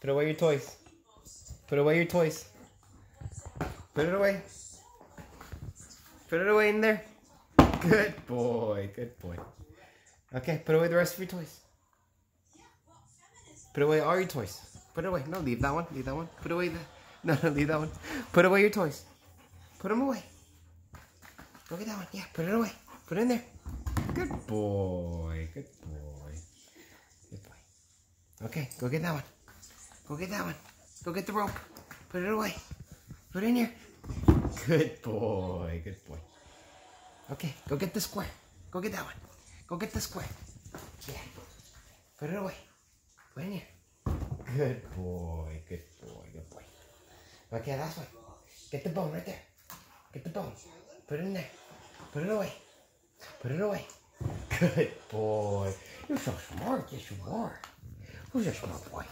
Put away your toys. Put away your toys. Put it away. Put it away in there. Good boy. Good boy. Okay, put away the rest of your toys. Put away all your toys. Put it away. No, leave that one. Leave that one. Put away the. No, no, leave that one. Put away your toys. Put them away. Go get that one. Yeah, put it away. Put it in there. Good boy. Good boy. Good boy. Okay, go get that one. Go get that one. Go get the rope. Put it away. Put it in here. Good boy. Good boy. Okay, go get the square. Go get that one. Go get the square. Yeah. Put it away. Put it in here. Good boy. Good boy. Good boy. Okay, last one. Get the bone right there. Get the bone. Put it in there. Put it away. Put it away. Good boy. You're so smart. Yes, you are. Who's a smart boy?